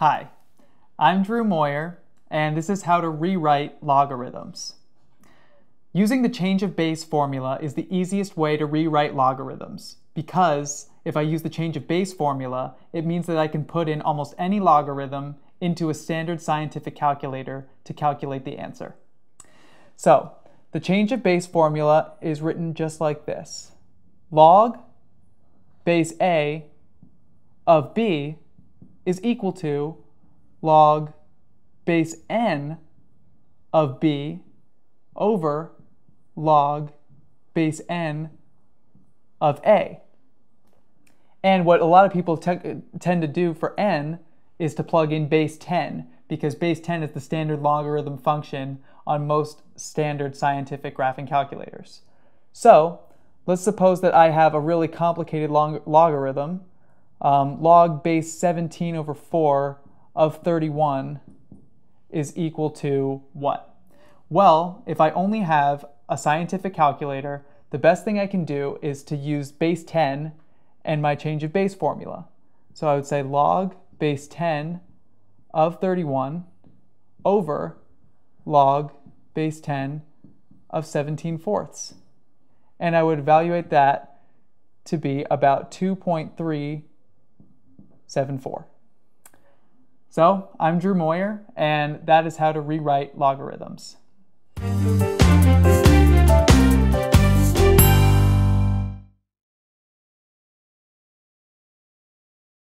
Hi, I'm Drew Moyer, and this is how to rewrite logarithms. Using the change of base formula is the easiest way to rewrite logarithms because if I use the change of base formula, it means that I can put in almost any logarithm into a standard scientific calculator to calculate the answer. So, the change of base formula is written just like this. Log base A of B is equal to log base n of b over log base n of a. And what a lot of people tend to do for n is to plug in base 10 because base 10 is the standard logarithm function on most standard scientific graphing calculators. So let's suppose that I have a really complicated log logarithm um, log base 17 over 4 of 31 is equal to what? Well, if I only have a scientific calculator, the best thing I can do is to use base 10 and my change of base formula. So I would say log base 10 of 31 over log base 10 of 17 fourths. And I would evaluate that to be about 2.3 7.4. So I'm Drew Moyer, and that is how to rewrite logarithms.